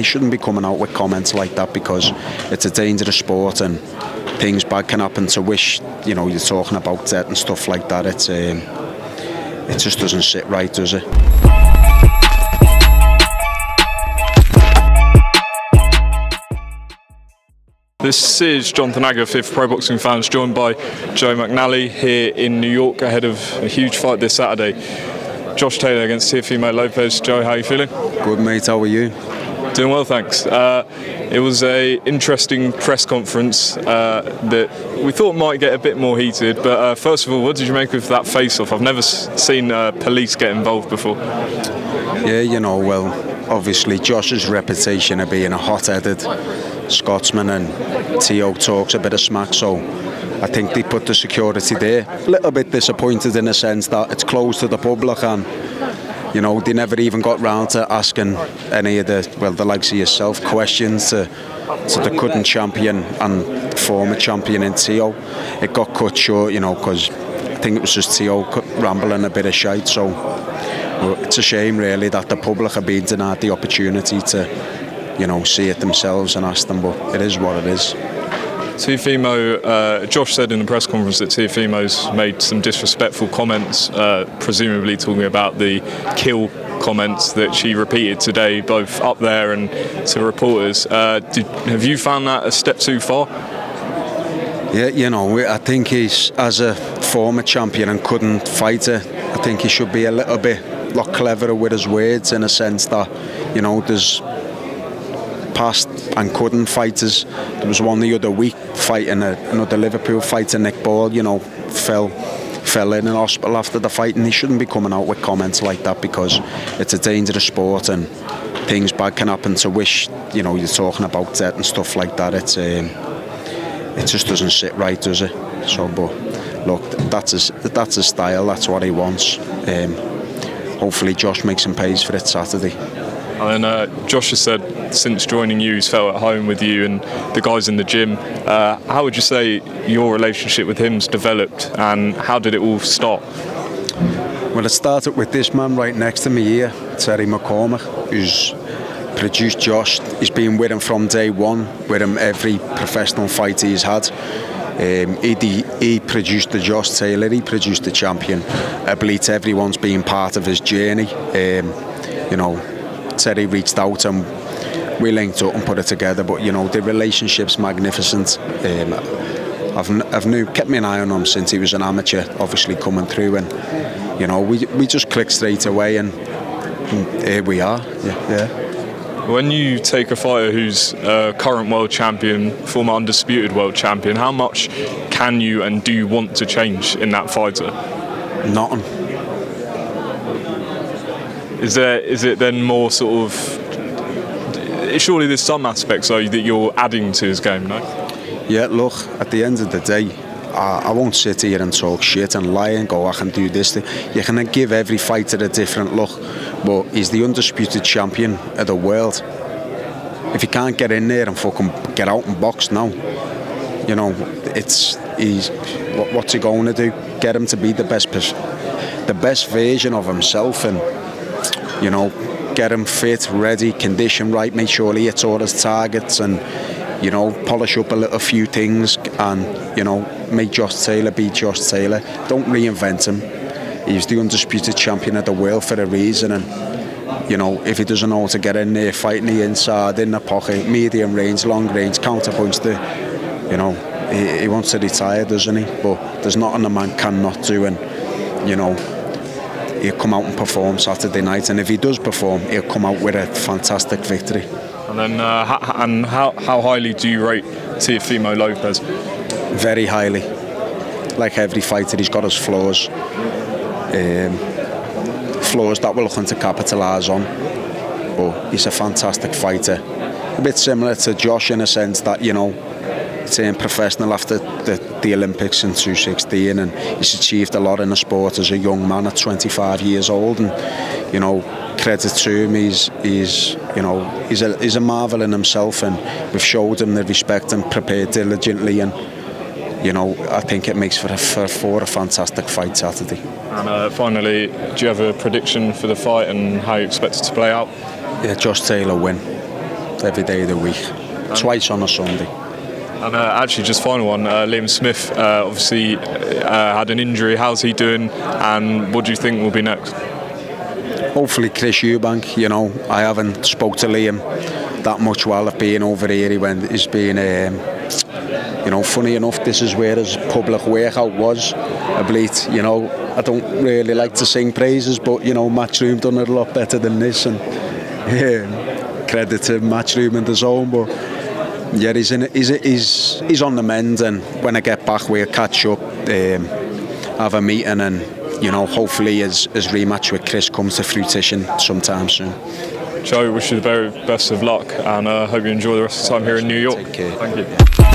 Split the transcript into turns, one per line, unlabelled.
He shouldn't be coming out with comments like that because it's a dangerous sport and things bad can happen. To wish, you know, you're talking about death and stuff like that. It's um, it just doesn't sit right, does it?
This is Jonathan Agger, fifth pro boxing fans, joined by Joe McNally here in New York ahead of a huge fight this Saturday. Josh Taylor against Teofimo Lopez. Joe, how are you feeling?
Good, mate. How are you?
Doing well, thanks. Uh, it was a interesting press conference uh, that we thought might get a bit more heated. But uh, first of all, what did you make of that face-off? I've never seen uh, police get involved before.
Yeah, you know, well, obviously Josh's reputation of being a hot-headed Scotsman and Teo talks a bit of smack, so I think they put the security there. A little bit disappointed in the sense that it's closed to the public and you know they never even got round to asking any of the well the likes of yourself questions to, to the current champion and former champion in Teo. It got cut short, you know, because I think it was just Teo rambling a bit of shite. So it's a shame really that the public have been denied the opportunity to you know, see it themselves and ask them, but it is what it is.
Teofimo, uh, Josh said in the press conference that Teofimo's made some disrespectful comments, uh, presumably talking about the kill comments that she repeated today, both up there and to reporters. Uh, did, have you found that a step too far?
Yeah, you know, I think he's, as a former champion and couldn't fight it, I think he should be a little bit lot cleverer with his words in a sense that, you know, there's past and couldn't fighters. There was one the other week fighting a, another Liverpool fighter, Nick Ball, you know, fell fell in an hospital after the fight and he shouldn't be coming out with comments like that because it's a dangerous sport and things bad can happen. To wish you know you're talking about death and stuff like that. It's um, it just doesn't sit right does it? So but look that's his that's his style. That's what he wants. Um, hopefully Josh makes him pays for it Saturday
and uh, Josh has said since joining you, he's felt at home with you and the guys in the gym. Uh, how would you say your relationship with him's developed, and how did it all start?
Well, it started with this man right next to me here, Terry McCormack, who's produced Josh. He's been with him from day one, with him every professional fight he's had. Um, he, he produced the Josh Taylor, he produced the champion. I believe everyone's been part of his journey. Um, you know, Terry reached out and we linked up and put it together. But you know, the relationship's magnificent. Um, I've, I've knew, kept me an eye on him since he was an amateur, obviously coming through, and you know, we we just clicked straight away, and, and here we are. Yeah, yeah.
When you take a fighter who's a current world champion, former undisputed world champion, how much can you and do you want to change in that fighter?
Nothing
is there is it then more sort of surely there's some aspects though that you're adding to his game, no?
Yeah, look, at the end of the day, I, won't sit here and talk shit and lie and go, I can do this. You can give every fighter a different look, but he's the undisputed champion of the world. If he can't get in there and fucking get out and box now, you know, it's he's what, what's he going to do? Get him to be the best, the best version of himself and you know, get him fit, ready, condition right, make sure he hits all his targets and, you know, polish up a little few things and, you know, make Josh Taylor be Josh Taylor. Don't reinvent him. He's the undisputed champion of the world for a reason and, you know, if he doesn't know how to get in there, fighting the inside, in the pocket, medium range, long range, counterpunch, the, you know, he, he wants to retire, doesn't he? But there's nothing a man cannot do and, you know, he'll come out and perform Saturday night. And if he does perform, he'll come out with a fantastic victory.
And then, uh, and how, how highly do you rate Teofimo Lopez?
Very highly. Like every fighter, he's got his flaws. Um, flaws that we're looking to capitalise on. But he's a fantastic fighter. A bit similar to Josh in a sense that, you know, turned professional after the, the Olympics in 2016 and he's achieved a lot in the sport as a young man at 25 years old and you know credit to him he's, he's you know he's a, he's a marvel in himself and we've showed him the respect and prepared diligently and you know I think it makes for a, for, for a fantastic fight Saturday.
And uh, finally, do you have a prediction for the fight and how you expect it to play out?
Yeah, Josh Taylor win. every day of the week, twice on a Sunday.
And uh, actually, just final one, uh, Liam Smith uh, obviously uh, had an injury. How's he doing? And what do you think will be next?
Hopefully, Chris Eubank. You know, I haven't spoke to Liam that much while I've been over here. He went, he's been, um, you know, funny enough, this is where his public workout was. I believe, you know, I don't really like to sing praises, but you know, Matchroom done it a lot better than this, and yeah, credit to Matchroom and DAZN, but yeah, he's, in, he's, he's, he's on the mend, and when I get back, we'll catch up, um, have a meeting, and you know, hopefully his, his rematch with Chris comes to fruition sometime soon.
Joe, wish you the very best of luck, and uh, hope you enjoy the rest of the time here in New York. Thank you.